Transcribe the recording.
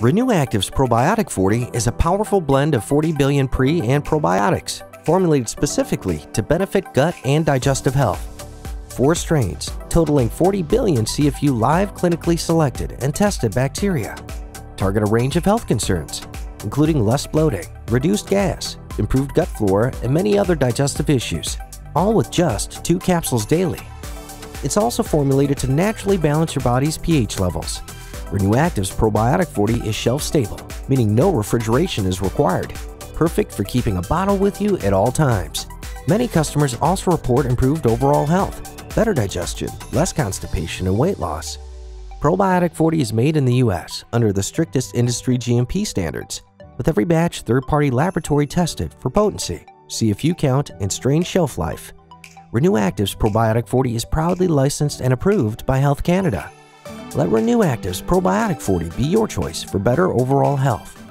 Renew Actives Probiotic 40 is a powerful blend of 40 billion pre and probiotics, formulated specifically to benefit gut and digestive health. Four strains, totaling 40 billion CFU live clinically selected and tested bacteria, target a range of health concerns, including less bloating, reduced gas, improved gut flora, and many other digestive issues, all with just two capsules daily. It's also formulated to naturally balance your body's pH levels. Renew Actives Probiotic 40 is shelf stable, meaning no refrigeration is required. Perfect for keeping a bottle with you at all times. Many customers also report improved overall health, better digestion, less constipation, and weight loss. Probiotic 40 is made in the US under the strictest industry GMP standards, with every batch third party laboratory tested for potency, CFU count, and strain shelf life. Renew Actives Probiotic 40 is proudly licensed and approved by Health Canada. Let Renew Actives Probiotic 40 be your choice for better overall health.